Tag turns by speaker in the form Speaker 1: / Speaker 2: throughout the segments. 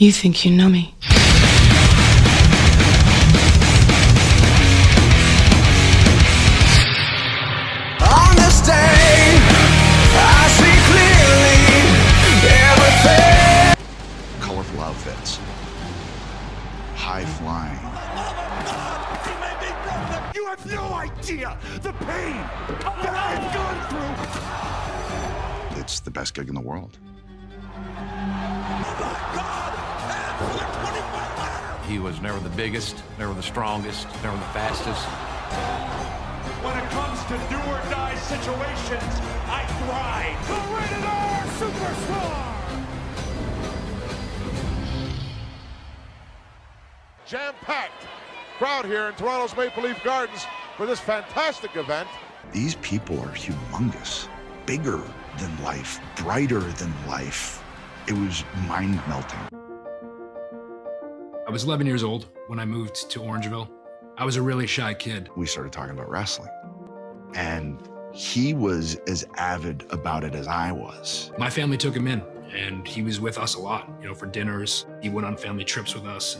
Speaker 1: You think you know me?
Speaker 2: On this day, I see clearly everything.
Speaker 3: colorful outfits, high flying.
Speaker 4: You have no idea the pain that I've gone through.
Speaker 3: It's the best gig in the world.
Speaker 5: He was never the biggest, never the strongest, never the fastest.
Speaker 4: When it comes to do or die situations, I thrive. The rated R superstar.
Speaker 6: jam-packed crowd here in Toronto's Maple Leaf Gardens for this fantastic event.
Speaker 3: These people are humongous, bigger than life, brighter than life. It was mind melting.
Speaker 7: I was 11 years old when I moved to Orangeville. I was a really shy kid.
Speaker 3: We started talking about wrestling. And he was as avid about it as I was.
Speaker 7: My family took him in, and he was with us a lot, you know, for dinners. He went on family trips with us.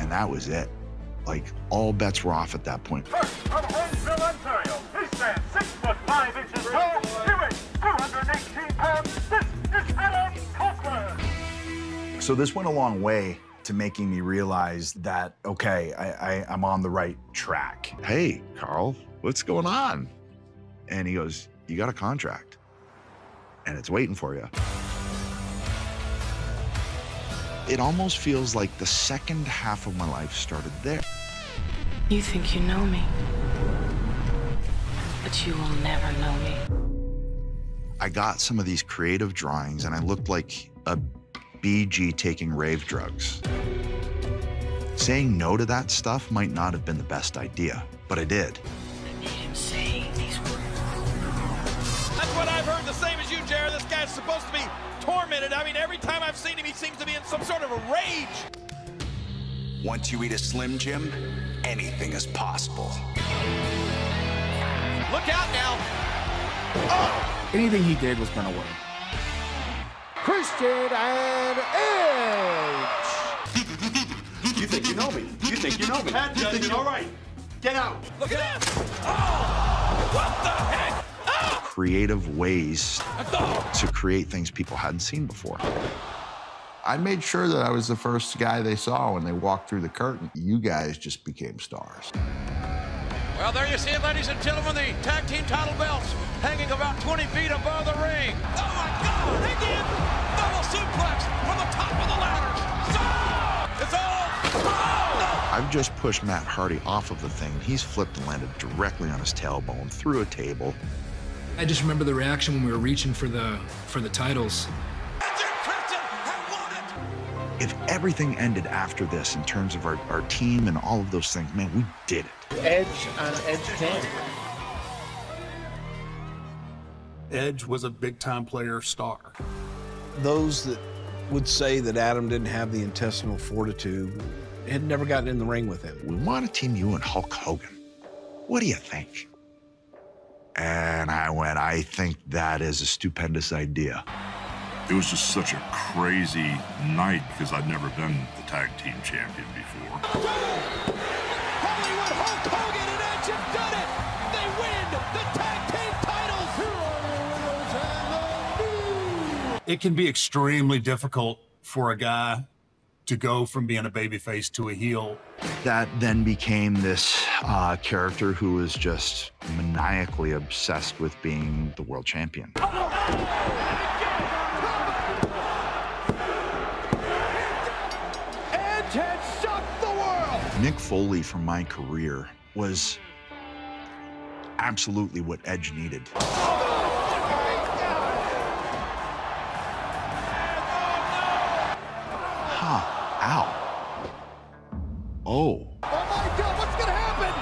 Speaker 3: And that was it. Like all bets were off at that point.
Speaker 4: First from Holmesville, Ontario, he stands six foot five inches tall. He weighs 218 pounds. This is Adam Copeland.
Speaker 8: So this went a long way to making me realize that okay, I, I, I'm on the right track.
Speaker 3: Hey, Carl, what's going on? And he goes, You got a contract, and it's waiting for you. It almost feels like the second half of my life started there.
Speaker 1: You think you know me. But you will never know me.
Speaker 3: I got some of these creative drawings, and I looked like a BG taking rave drugs. Saying no to that stuff might not have been the best idea, but I did.
Speaker 1: I made him say these words.
Speaker 9: That's what I've heard, the same as you, Jared. This guy's supposed to be tormented. I mean, every time I've seen him, he seems to be in some sort of a rage.
Speaker 10: Once you eat a Slim Jim, anything is possible.
Speaker 9: Look out now.
Speaker 11: Anything he did was gonna work.
Speaker 6: Christian and Edge.
Speaker 4: You think you know me? You think you know me? Pat does it. All right. Get out.
Speaker 9: Look at him. Oh, what the heck? Oh,
Speaker 3: Creative ways to create things people hadn't seen before.
Speaker 12: I made sure that I was the first guy they saw when they walked through the curtain. You guys just became stars.
Speaker 9: Well, there you see it, ladies and gentlemen, the tag team title belts hanging about 20 feet above the ring. Oh my God! Double suplex from the top of the ladder. Stop! It's all. Oh,
Speaker 3: I've just pushed Matt Hardy off of the thing. He's flipped and landed directly on his tailbone through a table.
Speaker 7: I just remember the reaction when we were reaching for the for the titles.
Speaker 9: no. And Jim Christian have won it.
Speaker 3: If everything ended after this in terms of our, our team and all of those things, man, we did it.
Speaker 11: Edge on Edge 10.
Speaker 13: Edge was a big time player star.
Speaker 11: Those that would say that Adam didn't have the intestinal fortitude had never gotten in the ring with him.
Speaker 3: We want to team you and Hulk Hogan. What do you think? And I went, I think that is a stupendous idea.
Speaker 14: It was just such a crazy night because I'd never been the tag team champion before.
Speaker 9: Hollywood Hulk Hogan and Edge have done It
Speaker 13: can be extremely difficult for a guy to go from being a babyface to a heel.
Speaker 3: That then became this uh, character who was just maniacally obsessed with being the world champion.
Speaker 4: Edge has shocked the world.
Speaker 3: Mick Foley from my career was absolutely what Edge needed. Oh.
Speaker 4: Oh my God! What's gonna happen?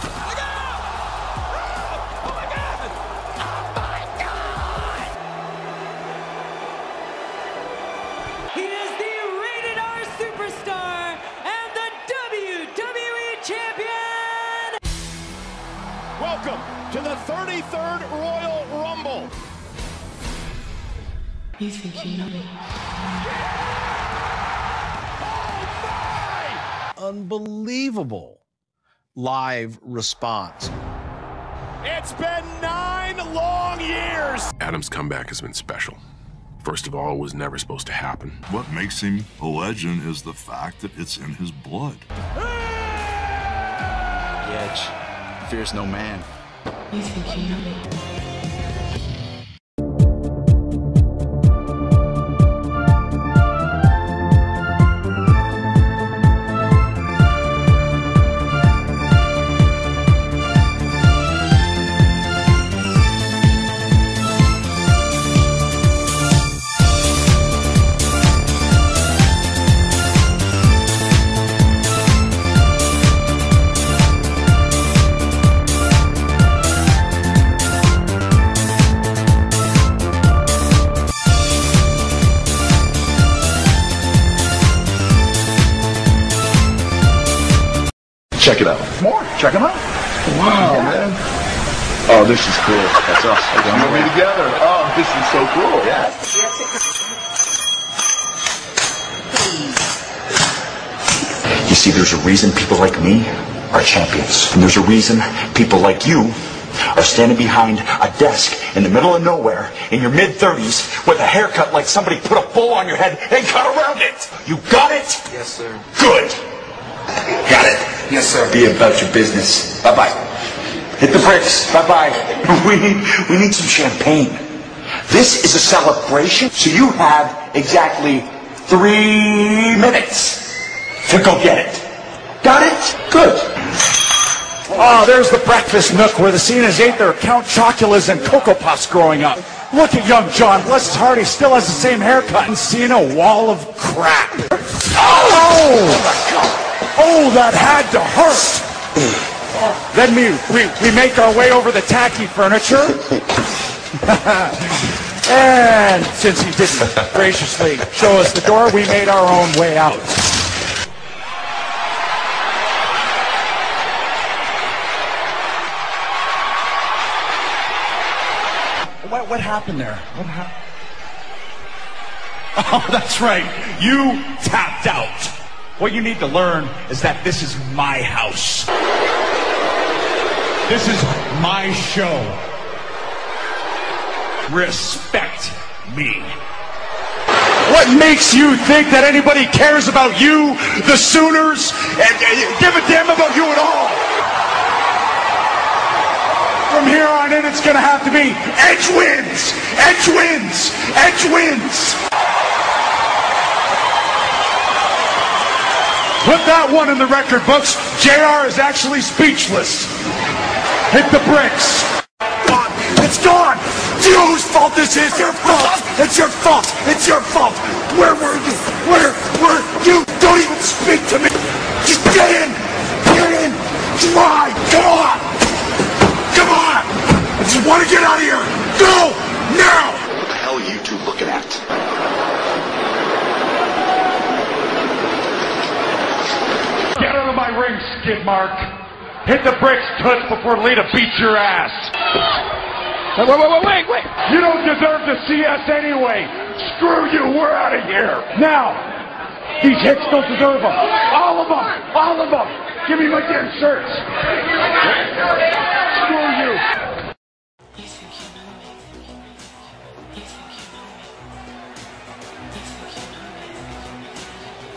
Speaker 9: Oh Look out! Oh, oh my God!
Speaker 1: He is the rated R superstar and the WWE champion.
Speaker 6: Welcome to the 33rd Royal Rumble.
Speaker 1: You think you know me.
Speaker 11: Unbelievable live response.
Speaker 15: It's been nine long years.
Speaker 16: Adam's comeback has been special. First of all, it was never supposed to happen.
Speaker 14: What makes him a legend is the fact that it's in his blood.
Speaker 17: The Edge fears no man.
Speaker 1: You think you know me?
Speaker 12: Check it out. More. Check them out. Wow, man. Oh, this is cool. That's us. You and me together. Oh, this is so cool. Yeah.
Speaker 18: You see, there's a reason people like me are champions. And there's a reason people like you are standing behind a desk in the middle of nowhere in your mid 30s with a haircut like somebody put a bowl on your head and cut around it. You got it?
Speaker 17: Yes, sir.
Speaker 18: Good. Got it?
Speaker 17: Yes, sir.
Speaker 18: Be about your business. Bye bye. Hit the bricks. Bye bye. We need, we need some champagne. This is a celebration, so you have exactly three minutes to go get it. Got it? Good.
Speaker 15: Oh, there's the breakfast nook where the Cenas ate their Count Choculas and Cocoa Puffs growing up. Look at young John. Bless his heart, he still has the same haircut and seeing a wall of crap. Oh! Oh, oh that had to hurt. Then we, we, we make our way over the tacky furniture. and since he didn't graciously show us the door, we made our own way out. What, what happened there? What happened? Oh, that's right. You tapped out. What you need to learn is that this is my house. This is my show. Respect me. What makes you think that anybody cares about you, the Sooners, and uh, give a damn about you at all? From here on in, it's going to have to be Edge wins! Edge wins! Edge wins! Put that one in the record books. JR is actually speechless. Hit the bricks. It's gone. Do you know whose fault this is? Your fault. It's your fault. It's your fault. Where were you? Where were you? Don't even speak to me. Just get in. Get in. Try. Come on. Come on. I just want to get out of here. Go now.
Speaker 18: What the hell are you two looking at?
Speaker 15: Get out of my ring, mark. Hit the bricks, Toots, before Lita beats your ass. Wait, wait, wait, wait, wait. You don't deserve to see us anyway. Screw you, we're out of here. Now, these hits don't deserve them. All of them, all of them. Give me my damn shirts. Screw you.
Speaker 1: You think you know me? You think you know me? You think you know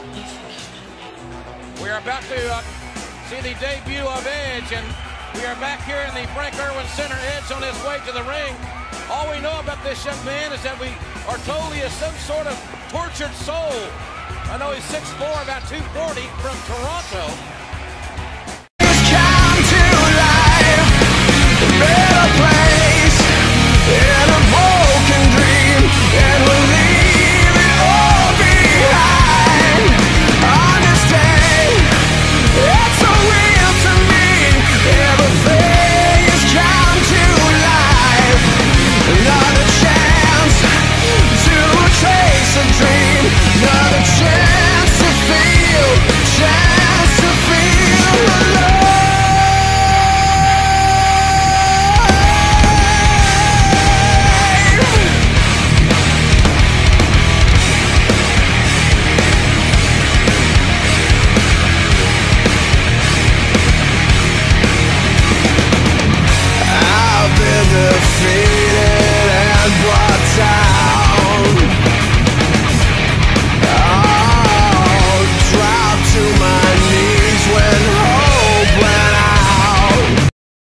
Speaker 1: me? You think you know me?
Speaker 9: We are about to uh, see the debut of Edge, and we are back here in the Frank Erwin Center. Edge on his way to the ring. All we know about this young man is that we are told he is some sort of tortured soul. I know he's 6'4", about 240 from Toronto.